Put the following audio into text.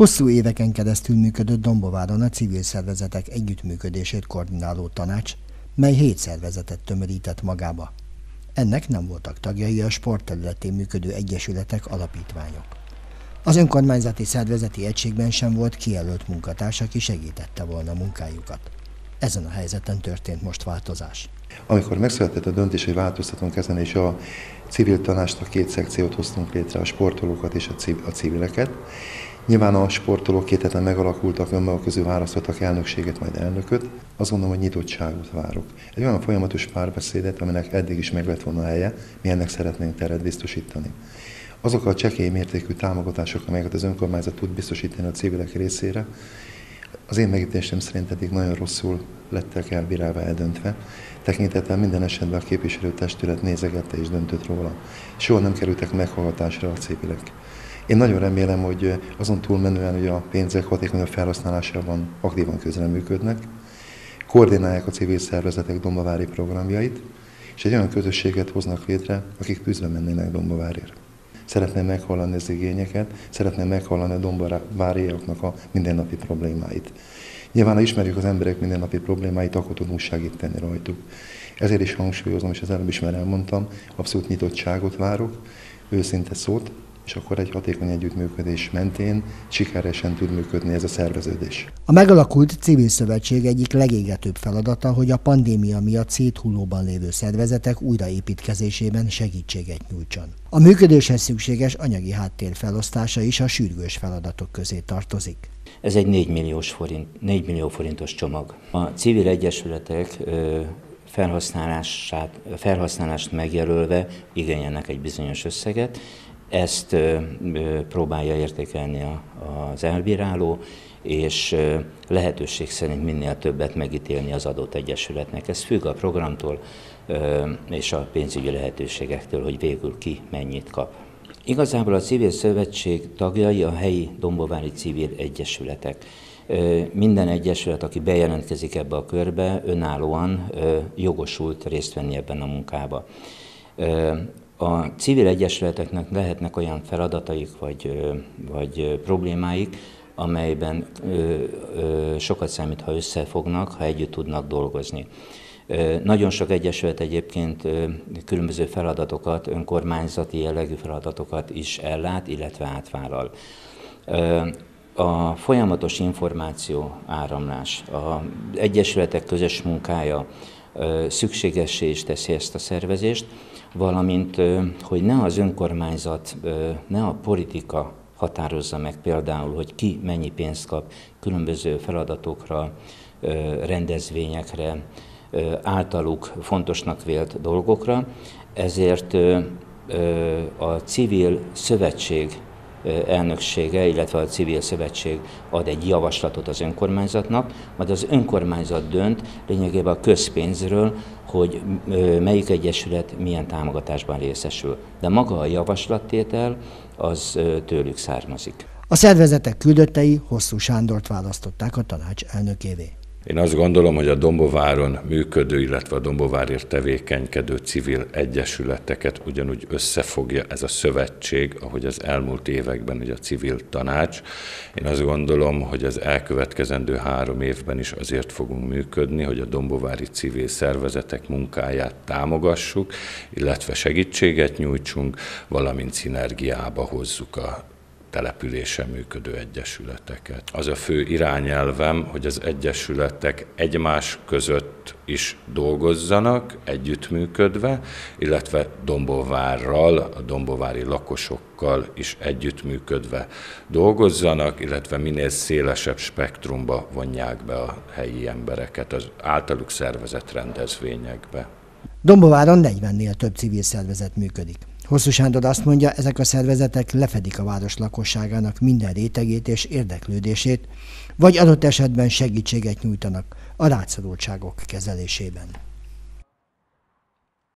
Hosszú éveken keresztül működött Dombováron a civil szervezetek együttműködését koordináló tanács, mely hét szervezetet tömörített magába. Ennek nem voltak tagjai a sportterületén működő egyesületek, alapítványok. Az önkormányzati szervezeti egységben sem volt kijelölt munkatárs, aki segítette volna munkájukat. Ezen a helyzeten történt most változás. Amikor megszületett a döntés, hogy változtatunk ezen, és a civil tanácsnak két szekciót hoztunk létre, a sportolókat és a civileket, Nyilván a sportolók két heten megalakultak, önmaguk közül választottak elnökséget, majd elnököt. Azt gondolom, hogy nyitottságot várok. Egy olyan folyamatos párbeszédet, aminek eddig is meg lett volna helye, mi ennek szeretnénk teret biztosítani. Azok a csekély mértékű támogatások, amelyeket az önkormányzat tud biztosítani a civilek részére, az én megítélésem szerint eddig nagyon rosszul lettek elbírálva, eldöntve. Tekintettel minden esetben a képviselőtestület nézegette és döntött róla. Soha nem kerültek meghallgatásra a civilek. Én nagyon remélem, hogy azon túlmenően, hogy a pénzek hatékonyabb felhasználásában aktívan közreműködnek, koordinálják a civil szervezetek dombavári programjait, és egy olyan közösséget hoznak létre, akik tűzbe mennének Dombavárért. Szeretném meghallani az igényeket, szeretném meghallani a dombaváriaknak a mindennapi problémáit. Nyilván, ha ismerjük az emberek mindennapi problémáit, akkor tudunk segíteni rajtuk. Ezért is hangsúlyozom, és az előbb is már elmondtam, abszolút nyitottságot várok, őszinte szót, és akkor egy hatékony együttműködés mentén sikeresen tud működni ez a szerveződés. A megalakult civil szövetség egyik legégetőbb feladata, hogy a pandémia miatt széthullóban lévő szervezetek újraépítkezésében segítséget nyújtson. A működéshez szükséges anyagi háttér felosztása is a sürgős feladatok közé tartozik. Ez egy 4, milliós forint, 4 millió forintos csomag. A civil egyesületek felhasználását, felhasználást megjelölve igényelnek egy bizonyos összeget, ezt próbálja értékelni az elbíráló, és lehetőség szerint minél többet megítélni az adott egyesületnek. Ez függ a programtól és a pénzügyi lehetőségektől, hogy végül ki mennyit kap. Igazából a civil szövetség tagjai a helyi dombovári civil egyesületek. Minden egyesület, aki bejelentkezik ebbe a körbe, önállóan jogosult részt venni ebben a munkába. A civil egyesületeknek lehetnek olyan feladataik vagy, vagy problémáik, amelyben sokat számít, ha összefognak, ha együtt tudnak dolgozni. Nagyon sok egyesület egyébként különböző feladatokat, önkormányzati jellegű feladatokat is ellát, illetve átvállal. A folyamatos információ áramlás, az egyesületek közös munkája szükségessé is teszi ezt a szervezést, valamint, hogy ne az önkormányzat, ne a politika határozza meg például, hogy ki mennyi pénzt kap különböző feladatokra, rendezvényekre, általuk fontosnak vélt dolgokra, ezért a civil szövetség elnöksége, illetve a civil szövetség ad egy javaslatot az önkormányzatnak, majd az önkormányzat dönt lényegében a közpénzről, hogy melyik egyesület milyen támogatásban részesül. De maga a javaslattétel az tőlük származik. A szervezetek küldöttei Hosszú Sándort választották a tanács elnökévé. Én azt gondolom, hogy a Dombováron működő, illetve a Dombovárért tevékenykedő civil egyesületeket ugyanúgy összefogja ez a szövetség, ahogy az elmúlt években ugye a civil tanács. Én azt gondolom, hogy az elkövetkezendő három évben is azért fogunk működni, hogy a dombovári civil szervezetek munkáját támogassuk, illetve segítséget nyújtsunk, valamint szinergiába hozzuk a településen működő egyesületeket. Az a fő irányelvem, hogy az egyesületek egymás között is dolgozzanak, együttműködve, illetve Dombovárral, a dombovári lakosokkal is együttműködve dolgozzanak, illetve minél szélesebb spektrumba vonják be a helyi embereket az általuk szervezett rendezvényekbe. Dombováron 40-nél több civil szervezet működik. Hosszú Sándor azt mondja, ezek a szervezetek lefedik a város lakosságának minden rétegét és érdeklődését, vagy adott esetben segítséget nyújtanak a rászorultságok kezelésében.